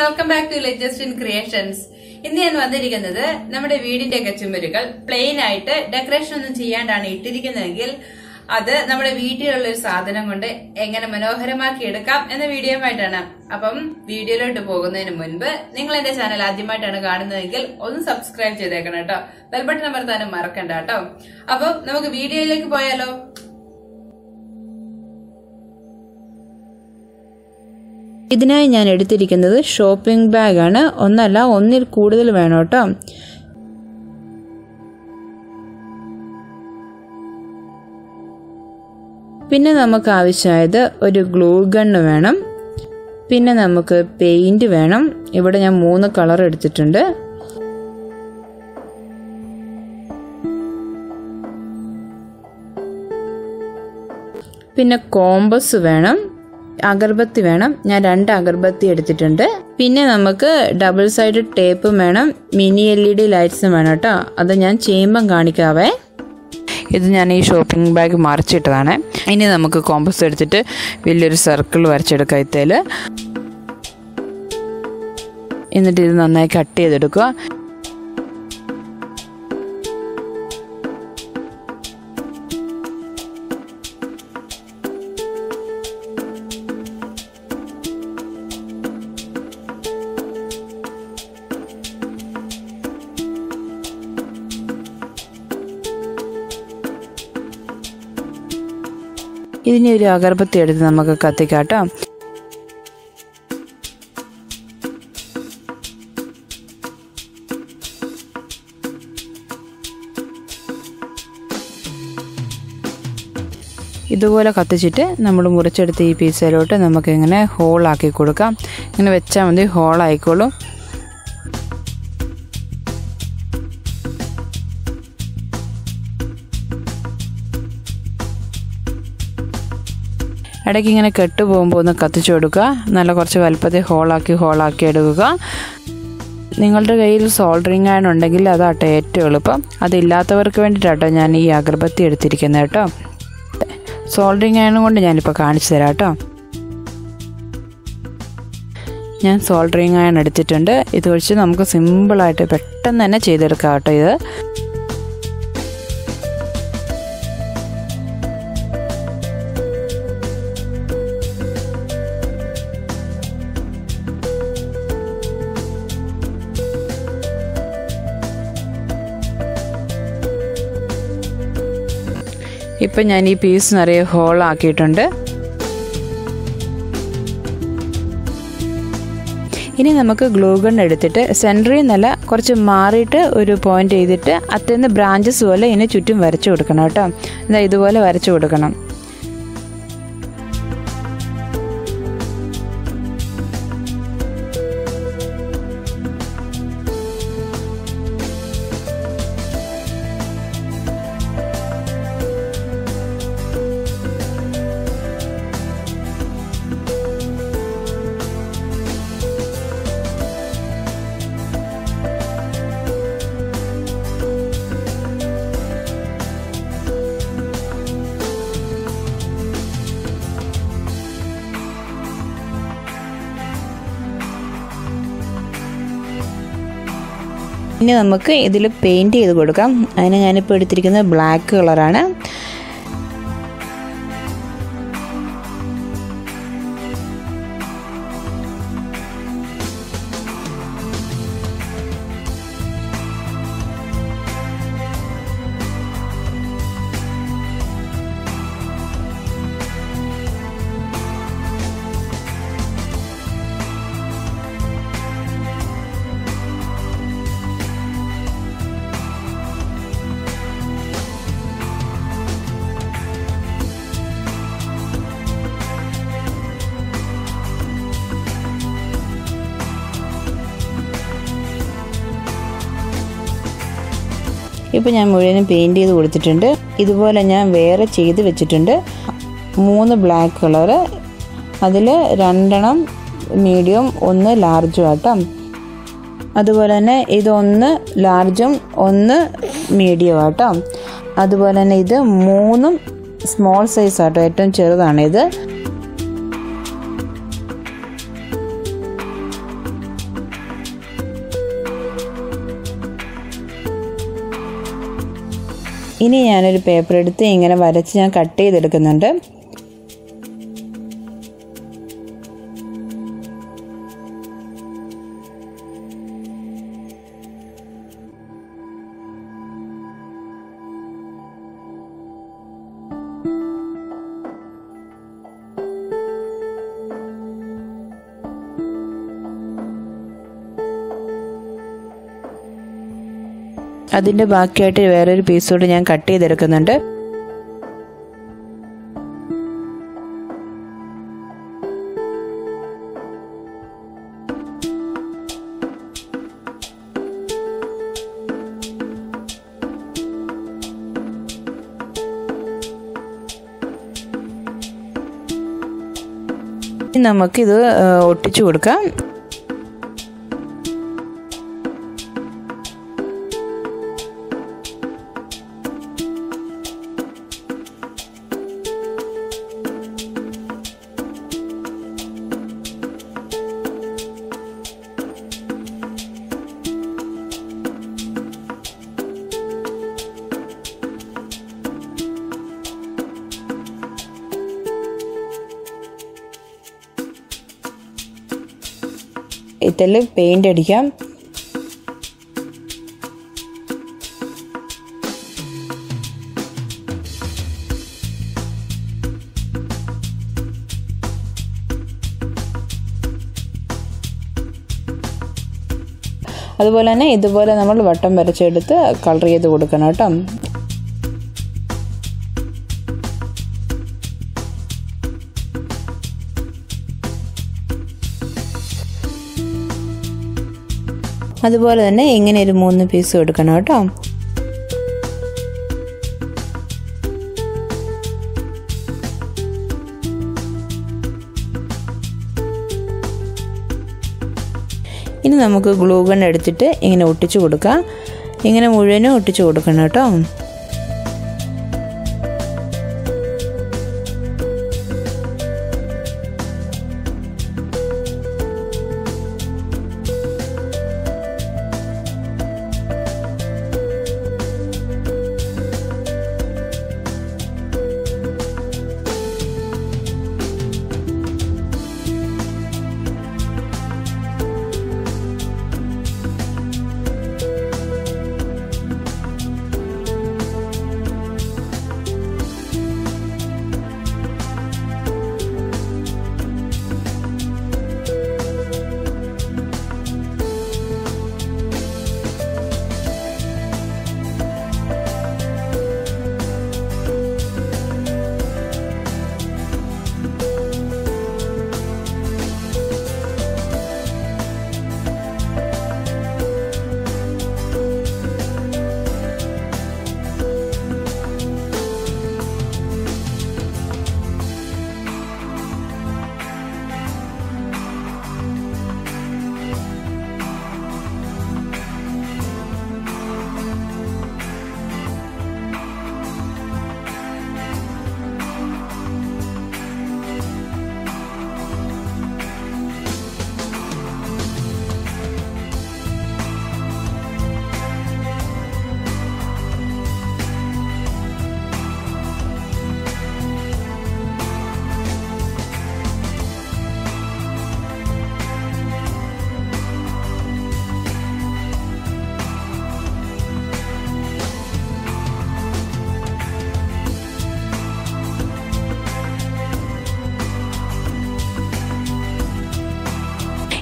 Welcome back to latest in creations ഇന്ന് ഞാൻ വന്നിരിക്കുന്നത് നമ്മുടെ വീടിന്റെ ഒക്കെ ചുമരുകൾ. പ്ലെയിൻ ആയിട്ട് ഡെക്കറേഷൻ ഒന്നും ചെയ്യാണ്ടാണ് ഇട്ടിരിക്കുന്നതെങ്കിൽ അത് നമ്മുടെ വീട്ടിലുള്ള ഒരു സാധനം കൊണ്ട് എങ്ങനെ മനോഹരമാക്കി എടുക്കാം എന്ന വീഡിയോ ആയിട്ടാണ് അപ്പം വീഡിയോയിലോട്ട് പോകുന്നതിന് മുൻപ് നിങ്ങൾ എന്റെ ചാനൽ ആദ്യമായിട്ടാണ് കാണുന്നതെങ്കിൽ ഒന്ന് സബ്സ്ക്രൈബ് ചെയ്തേക്കണം കേട്ടോ. ബെൽബട്ടൺ അമർത്താനും മറക്കണ്ട കേട്ടോ. അപ്പം നമുക്ക് വീഡിയോയിലേക്ക് പോയാലോ? ഇതിനായി ഞാൻ എടുത്തിരിക്കുന്നത് ഷോപ്പിംഗ് ബാഗാണ്. ഒന്നല്ല ഒന്നിൽ കൂടുതൽ വേണം കേട്ടോ. പിന്നെ നമുക്ക് ആവശ്യമായത് ഒരു ഗ്ലൂ ഗണ്ണ് വേണം. പിന്നെ നമുക്ക് പെയിന്റ് വേണം. ഇവിടെ ഞാൻ മൂന്ന് കളർ എടുത്തിട്ടുണ്ട്. പിന്നെ കോമ്പസ് വേണം. അഗർബത്തി വേണം. ഞാൻ രണ്ട് അഗർബത്തി എടുത്തിട്ടുണ്ട്. പിന്നെ നമുക്ക് ഡബിൾ സൈഡ് ടേപ്പും വേണം. മിനി എൽ ഇ ഡി ലൈറ്റ്സും വേണം കേട്ടോ. അത് ഞാൻ ചെയ്യുമ്പം കാണിക്കാവേ. ഇത് ഞാൻ ഈ ഷോപ്പിംഗ് ബാഗ് മറിച്ചിട്ടതാണ്. ഇനി നമുക്ക് കോമ്പസ് എടുത്തിട്ട് വലിയൊരു സർക്കിൾ വരച്ചെടുക്കാം ഇത്തേൽ എന്നിട്ട് ഇത് നന്നായി കട്ട് ചെയ്തെടുക്കുക. ഇതിനെ ഒരു അഗർബത്തി എടുത്ത് നമുക്ക് കത്തിക്കാട്ടോ. ഇതുപോലെ കത്തിച്ചിട്ട് നമ്മൾ മുറിച്ചെടുത്ത് ഈ പീസയിലോട്ട് നമുക്കിങ്ങനെ ഹോളാക്കി കൊടുക്കാം. ഇങ്ങനെ വെച്ചാൽ മതി ഹോളായിക്കോളും. ഇടയ്ക്ക് ഇങ്ങനെ കെട്ട് പോകുമ്പോൾ ഒന്ന് കത്തിച്ചു കൊടുക്കുക. നല്ല കുറച്ച് വലുപ്പത്തിൽ ഹോളാക്കി ഹോളാക്കി എടുക്കുക. നിങ്ങളുടെ കയ്യിൽ സോൾഡറിങ് അയൺ ഉണ്ടെങ്കിൽ അതാട്ടോ ഏറ്റവും എളുപ്പം. അതില്ലാത്തവർക്ക് വേണ്ടിയിട്ടാട്ടോ ഞാൻ ഈ അഗർബത്തി എടുത്തിരിക്കുന്നത് കേട്ടോ. സോൾഡറിങ് അയൺ കൊണ്ട് ഞാനിപ്പോൾ കാണിച്ചു തരാം കേട്ടോ. ഞാൻ സോൾഡറിങ് അയൺ എടുത്തിട്ടുണ്ട്. ഇത് വെച്ച് നമുക്ക് സിമ്പിളായിട്ട് പെട്ടെന്ന് തന്നെ ചെയ്തെടുക്കാം കേട്ടോ ഇത്. ഇപ്പം ഞാൻ ഈ പീസ് നിറയെ ഹോളാക്കിയിട്ടുണ്ട് ഇനി നമുക്ക് ഗ്ലൂ ഗൺ എടുത്തിട്ട് സെന്ററിൽ നിന്നല്ല കുറച്ച് മാറിയിട്ട് ഒരു പോയിന്റ് ചെയ്തിട്ട് അത്തേന്ന് ബ്രാഞ്ചസ് പോലെ ഇതിന് ചുറ്റും വരച്ചു കൊടുക്കണം കേട്ടോ. ഇതുപോലെ വരച്ചു കൊടുക്കണം. ഇനി നമുക്ക് ഇതിൽ പെയിന്റ് ചെയ്ത് കൊടുക്കാം. അതിന് ഞാനിപ്പോൾ എടുത്തിരിക്കുന്നത് ബ്ലാക്ക് കളറാണ് ഇപ്പോൾ ഞാൻ മുഴുവനും പെയിന്റ് ചെയ്ത് കൊടുത്തിട്ടുണ്ട്. ഇതുപോലെ ഞാൻ വേറെ ചെയ്ത് വെച്ചിട്ടുണ്ട്. മൂന്ന് ബ്ലാക്ക് കളറ് അതിൽ രണ്ടെണ്ണം മീഡിയം ഒന്ന് ലാർജും ആട്ടോ. അതുപോലെ തന്നെ ഇതൊന്ന് ലാർജും ഒന്ന് മീഡിയം ആട്ടോ. അതുപോലെ തന്നെ ഇത് മൂന്നും സ്മോൾ സൈസ് ആട്ടോ. ഏറ്റവും ചെറുതാണ് ഇനി ഞാനൊരു പേപ്പർ എടുത്ത് ഇങ്ങനെ വരച്ച് ഞാൻ കട്ട് ചെയ്തെടുക്കുന്നുണ്ട്. അതിന്റെ ബാക്കിയായിട്ട് വേറൊരു പീസ് കൂടി ഞാൻ കട്ട് ചെയ്തെടുക്കുന്നുണ്ട്. നമുക്ക് നമുക്കിത് ഒട്ടിച്ചു കൊടുക്കാം. ഇതിൽ പെയിന്റ് അടിക്കാം. അതുപോലെ തന്നെ ഇതുപോലെ നമ്മൾ വട്ടം വരച്ചെടുത്ത് കളർ ചെയ്ത് കൊടുക്കണം കേട്ടോ. അതുപോലെ തന്നെ ഇങ്ങനെ ഒരു മൂന്ന് പീസ് കൊടുക്കണം കേട്ടോ. ഇനി നമുക്ക് ഗ്ലൂ ഗൺ എടുത്തിട്ട് ഇങ്ങനെ ഒട്ടിച്ചു കൊടുക്കാം. ഇങ്ങനെ മുഴുവനും ഒട്ടിച്ചു കൊടുക്കണം കേട്ടോ.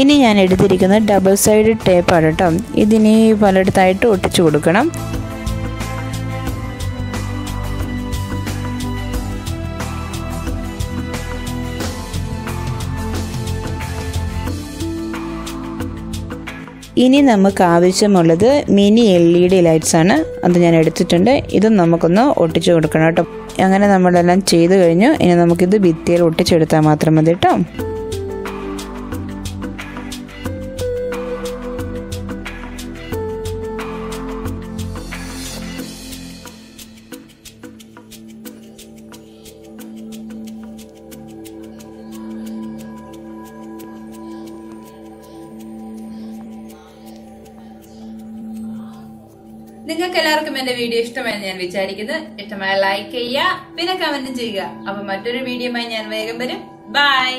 ഇനി ഞാൻ എടുത്തിരിക്കുന്നത് ഡബിൾ സൈഡ് ടേപ്പാണ് കേട്ടോ ഇതിനി പലയിടത്തായിട്ട് ഒട്ടിച്ചു കൊടുക്കണം. ഇനി നമുക്ക് ആവശ്യമുള്ളത് mini L E D lights ആണ്. അത് ഞാൻ എടുത്തിട്ടുണ്ട്. ഇതും നമുക്കൊന്ന് ഒട്ടിച്ചു കൊടുക്കണം കേട്ടോ അങ്ങനെ നമ്മളെല്ലാം ചെയ്തു കഴിഞ്ഞു. ഇനി നമുക്കിത് ഭിത്തിയിൽ ഒട്ടിച്ചെടുത്താൽ മാത്രം മതി കേട്ടോ നിങ്ങൾക്ക് എല്ലാവർക്കും എന്റെ വീഡിയോ ഇഷ്ടമായെന്ന് ഞാൻ വിചാരിക്കുന്നു. ഇഷ്ടമായ ലൈക്ക് ചെയ്യുക പിന്നെ കമന്റും ചെയ്യുക. അപ്പൊ മറ്റൊരു വീഡിയോയുമായി ഞാൻ വേഗം വരും. ബൈ